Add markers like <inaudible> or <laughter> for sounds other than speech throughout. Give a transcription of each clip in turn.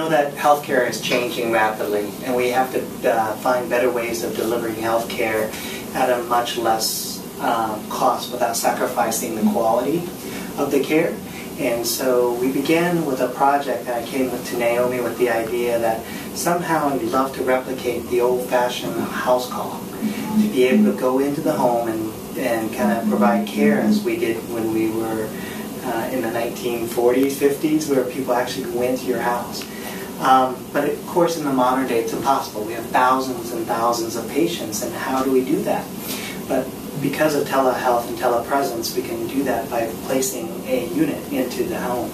know that healthcare is changing rapidly, and we have to uh, find better ways of delivering healthcare at a much less um, cost without sacrificing the quality of the care. And so we began with a project that I came with to Naomi with the idea that somehow we'd love to replicate the old-fashioned house call, to be able to go into the home and, and kind of provide care as we did when we were uh, in the 1940s, 50s, where people actually went to your house. Um, but of course, in the modern day, it's impossible. We have thousands and thousands of patients, and how do we do that? But because of telehealth and telepresence, we can do that by placing a unit into the home.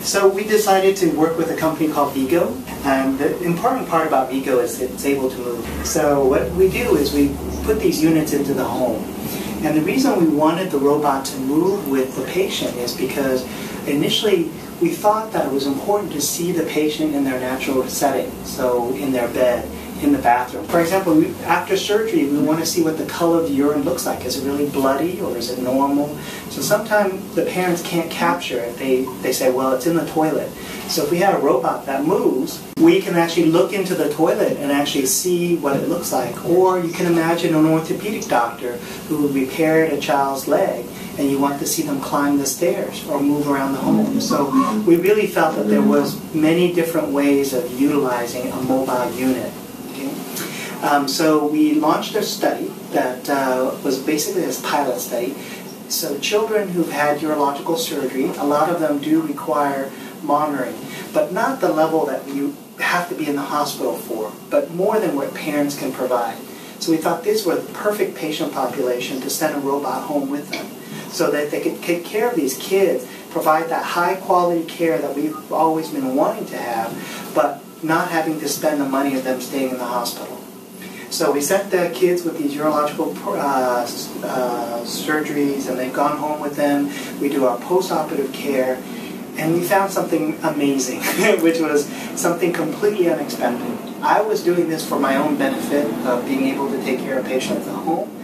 So we decided to work with a company called VGo. And the important part about VGo is it's able to move. So what we do is we put these units into the home. And the reason we wanted the robot to move with the patient is because initially we thought that it was important to see the patient in their natural setting, so in their bed, in the bathroom. For example, we, after surgery, we want to see what the color of the urine looks like. Is it really bloody or is it normal? So sometimes the parents can't capture it. They, they say, well, it's in the toilet. So if we have a robot that moves, we can actually look into the toilet and actually see what it looks like. Or you can imagine an orthopedic doctor who repaired a child's leg and you want to see them climb the stairs or move around the home. So we really felt that there was many different ways of utilizing a mobile unit. Um, so we launched a study that uh, was basically a pilot study. So children who've had urological surgery, a lot of them do require monitoring, but not the level that you have to be in the hospital for, but more than what parents can provide. So we thought this was the perfect patient population to send a robot home with them so that they could take care of these kids, provide that high quality care that we've always been wanting to have, but not having to spend the money of them staying in the hospital. So we sent the kids with these urological uh, uh, surgeries, and they've gone home with them. We do our post-operative care, and we found something amazing, <laughs> which was something completely unexpected. I was doing this for my own benefit of being able to take care of patients at home.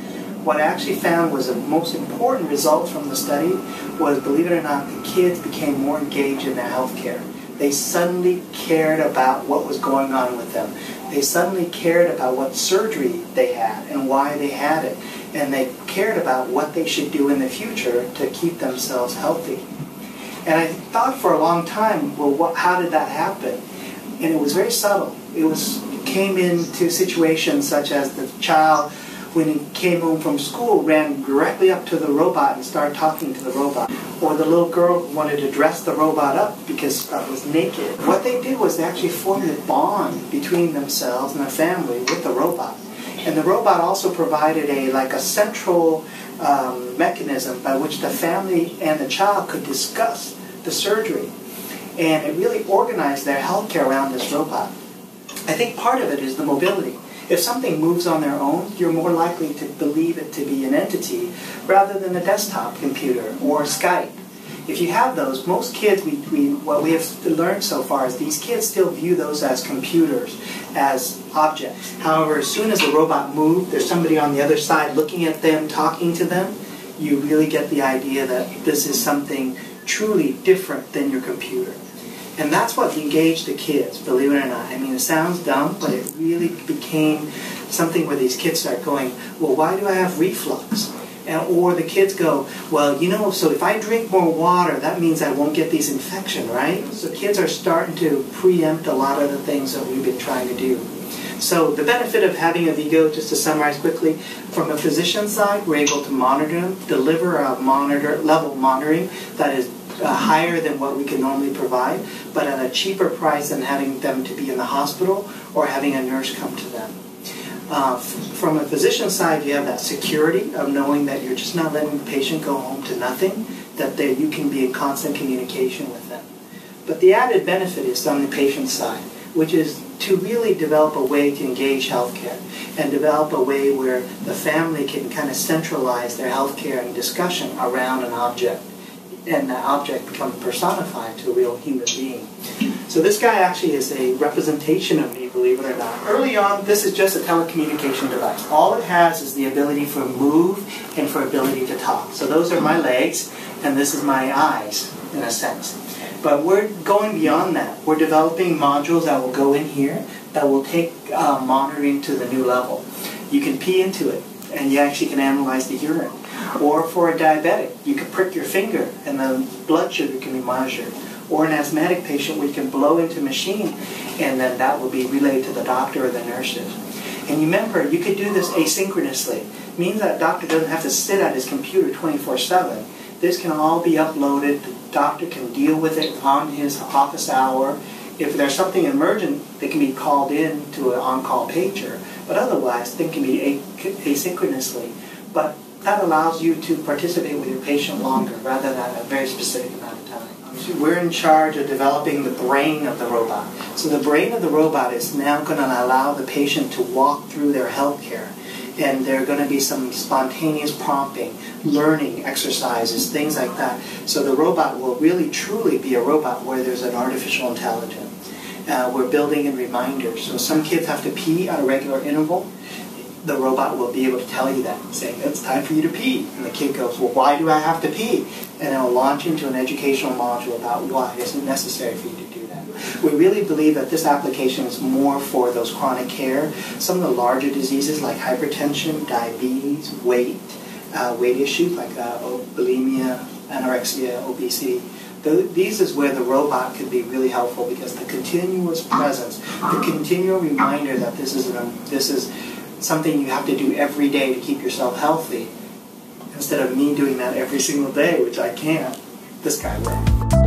What I actually found was the most important result from the study was, believe it or not, the kids became more engaged in their health care. They suddenly cared about what was going on with them. They suddenly cared about what surgery they had and why they had it. And they cared about what they should do in the future to keep themselves healthy. And I thought for a long time, well, what, how did that happen? And it was very subtle. It was came into situations such as the child when he came home from school, ran directly up to the robot and started talking to the robot. Or the little girl wanted to dress the robot up because it was naked. What they did was they actually formed a bond between themselves and their family with the robot. And the robot also provided a like a central um, mechanism by which the family and the child could discuss the surgery. And it really organized their healthcare around this robot. I think part of it is the mobility. If something moves on their own, you're more likely to believe it to be an entity rather than a desktop computer or Skype. If you have those, most kids, we, we, what we have learned so far is these kids still view those as computers, as objects. However, as soon as a robot moves, there's somebody on the other side looking at them, talking to them, you really get the idea that this is something truly different than your computer. And that's what engaged the kids, believe it or not. I mean, it sounds dumb, but it really became something where these kids start going, well, why do I have reflux? And, or the kids go, well, you know, so if I drink more water, that means I won't get these infections, right? So kids are starting to preempt a lot of the things that we've been trying to do. So the benefit of having a VGo, just to summarize quickly, from a physician side, we're able to monitor them, deliver a monitor level monitoring that is uh, higher than what we can normally provide, but at a cheaper price than having them to be in the hospital or having a nurse come to them. Uh, from a physician side, you have that security of knowing that you're just not letting the patient go home to nothing, that they, you can be in constant communication with them. But the added benefit is on the patient side, which is to really develop a way to engage healthcare and develop a way where the family can kind of centralize their healthcare and discussion around an object and the object becomes personified to a real human being. So this guy actually is a representation of me, believe it or not. Early on, this is just a telecommunication device. All it has is the ability for move and for ability to talk. So those are my legs, and this is my eyes, in a sense. But we're going beyond that. We're developing modules that will go in here that will take uh, monitoring to the new level. You can pee into it, and you actually can analyze the urine. Or for a diabetic, you can prick your finger, and the blood sugar can be monitored. Or an asthmatic patient, we can blow into a machine, and then that will be relayed to the doctor or the nurses. And remember, you could do this asynchronously. It means that doctor doesn't have to sit at his computer 24-7. This can all be uploaded. The doctor can deal with it on his office hour. If there's something emergent, they can be called in to an on-call pager. But otherwise, they can be asynchronously. But that allows you to participate with your patient longer rather than a very specific amount of time. We're in charge of developing the brain of the robot. So the brain of the robot is now going to allow the patient to walk through their healthcare. And there are going to be some spontaneous prompting, learning exercises, things like that. So the robot will really truly be a robot where there's an artificial intelligence. Uh, we're building in reminders. So some kids have to pee at a regular interval the robot will be able to tell you that, saying, it's time for you to pee. And the kid goes, well, why do I have to pee? And it'll launch into an educational module about why it's necessary for you to do that. We really believe that this application is more for those chronic care. Some of the larger diseases like hypertension, diabetes, weight, uh, weight issues like uh, bulimia, anorexia, obesity, these is where the robot could be really helpful because the continuous presence, the continual reminder that this is an, this is something you have to do every day to keep yourself healthy instead of me doing that every single day, which I can't. This guy will.